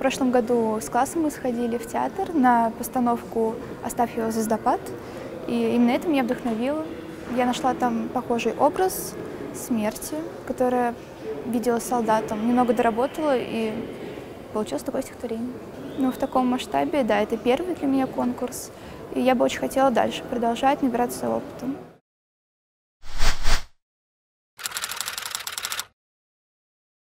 прошлом году с классом мы сходили в театр на постановку «Оставь его звездопад». И именно это меня вдохновило. Я нашла там похожий образ смерти, которая видела солдатом. Немного доработала и получилось такое стихотворение. Ну, в таком масштабе, да, это первый для меня конкурс. И я бы очень хотела дальше продолжать набираться опытом.